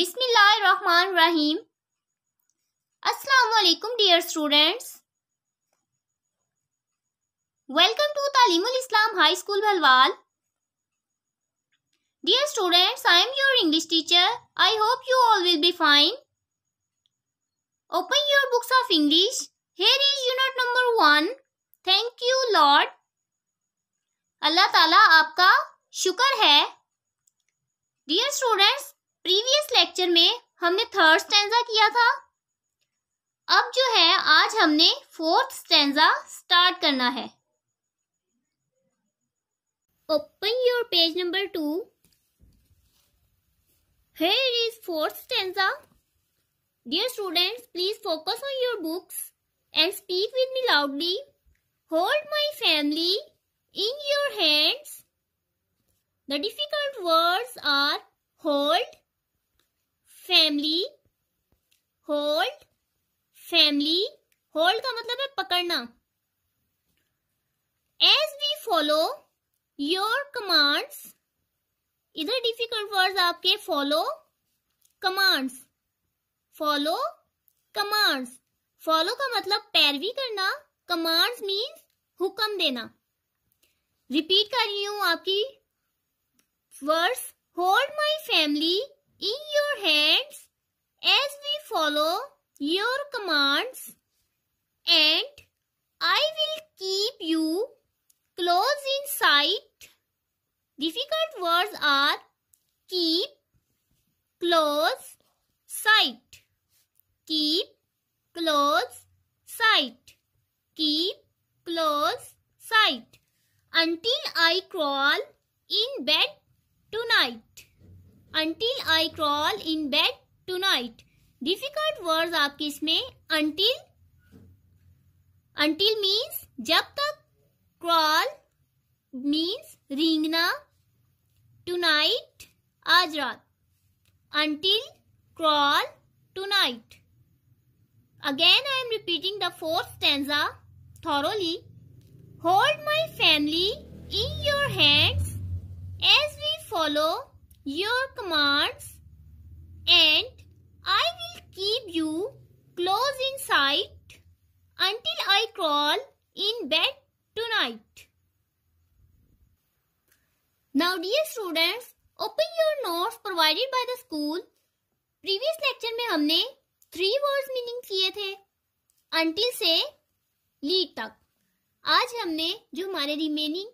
बिस्मिल्लाहमान Rahim dear students. Welcome to Talimul Islam high school Bhalwal. Dear students, I am your English teacher. I hope you all will be fine. Open your books of English. Here is unit number one thank you lord Allah Taala आपका शुक्र है। Dear students previous lecture में हमने third stanza किया था। अब जो है आज हमने फोर्थ स्टेंजा स्टार्ट करना है। Open your page number two. Here is fourth stanza dear students please focus on your books and speak with me loudly hold my family in your hands. The difficult words are hold, family, hold, family. hold का मतलब है पकड़ना As we follow your commands, इधर difficult words आपके follow commands follow commands follow का मतलब पैरवी करना कमांड्स मीन्स हुक्म देना रिपीट कर रही हूँ आपकी words hold my family in your age follow your commands and I will keep you close in sight. Difficult words are keep, close, sight. Keep, close, sight. Keep, close, sight. Until I crawl in bed tonight. Until I crawl in bed tonight. Difficult word आपके इसमें until until means जब तक crawl means रींगना tonight आज रात until crawl tonight again I am repeating the fourth stanza thoroughly hold my family in your hands as we follow your commands crawl in bed tonight. Now dear students, open your notes provided by the school. Previous lecture में हमने three words meaning किए थे until से lead तक आज हमने जो हमारे रिमेनिंग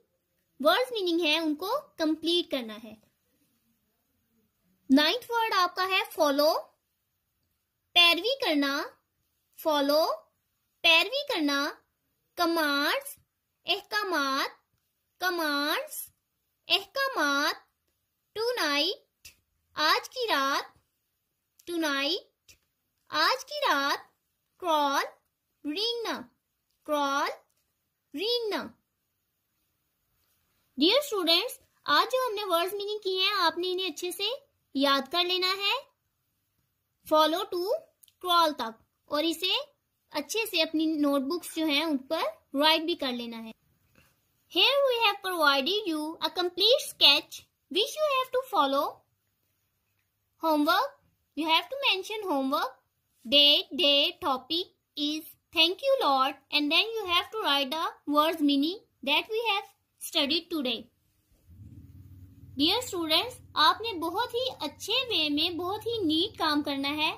वर्ड्स मीनिंग है उनको कंप्लीट करना है नाइन्थ वर्ड आपका है फॉलो पैरवी करना फॉलो पैरवी करना। कमांड्स एहकामात कमांड्स एहकामात टू नाइट आज की रात। टू नाइट आज की रात। क्रॉल रिंगना क्रॉल, रीना। डियर स्टूडेंट्स आज जो हमने वर्ड्स मीनिंग किए हैं, आपने इन्हें अच्छे से याद कर लेना है। फॉलो टू क्रॉल तक, और इसे अच्छे से अपनी नोटबुक्स जो हैं उन पर राइट भी कर लेना है। Here we have provided you a complete sketch which you have to follow homework you have to mention homework date day topic is Thank you Lord and then you have to write the words meaning that we have studied today. Dear students, आपने बहुत ही अच्छे वे में बहुत ही NEET काम करना है।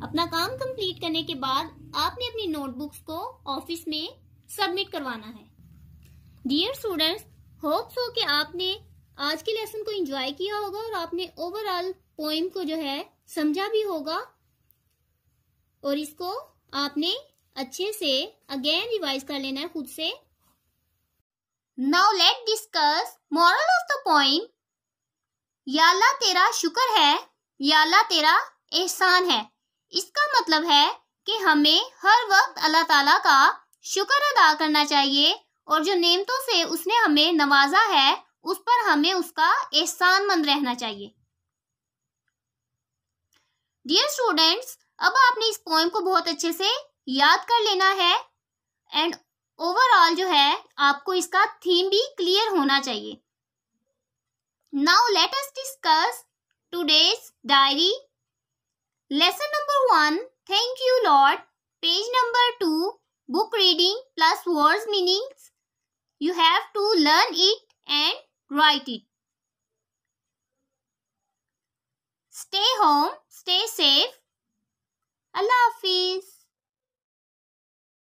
अपना काम कंप्लीट करने के बाद आपने अपनी नोटबुक्स को ऑफ़िस में सबमिट करवाना है। डियर स्टूडेंट्स होप सो कि आपने आज के लेसन को एंजॉय किया होगा और आपने ओवरऑल पोइम को जो है समझा भी होगा और इसको आपने अच्छे से अगेन रिवाइज कर लेना है खुद से। Now let discuss moral of the point याला तेरा शुक्र है, याला तेरा एहसान है। इसका मतलब है कि हमें हर वक्त अल्लाह ताला का शुक्र अदा करना चाहिए और जो नेमतों से उसने हमें नवाजा है, उस पर हमें उसका एहसान मंद रहना चाहिए डियर स्टूडेंट्स अब आपने इस पोएम को बहुत अच्छे से याद कर लेना है एंड ओवरऑल जो है, आपको इसका थीम भी क्लियर होना चाहिए now let us discuss today's diary. Lesson number 1 Thank you Lord. Page number 2 Book reading plus words meanings. You have to learn it and write it. Stay home, stay safe. Allah Hafiz.